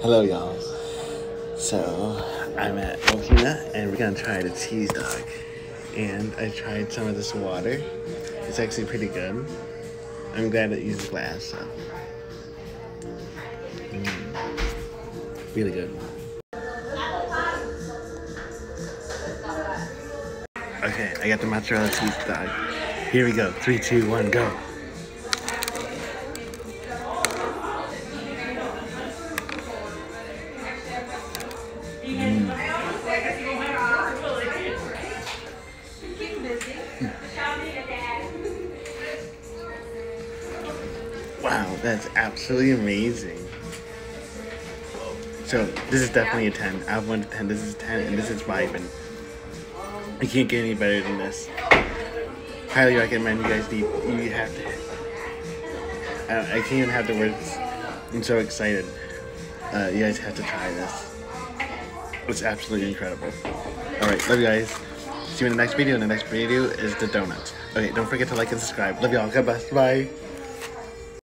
Hello, y'all. So, I'm at Mochinut and we're gonna try the cheese dog. And I tried some of this water. It's actually pretty good. I'm glad it uses glass, so. Mm. Really good. Okay, I got the mozzarella cheese dog. Here we go. Three, two, one, go. Wow, that's absolutely amazing. So this is definitely a 10. I have 1 to 10. This is 10 and this is vibing. I can't get any better than this. Highly recommend you guys need you have to I, I can't even have the words. I'm so excited. Uh, you guys have to try this. It's absolutely incredible. Alright, love you guys. See you in the next video. And the next video is the donuts. Okay, don't forget to like and subscribe. Love y'all. God bless. Bye.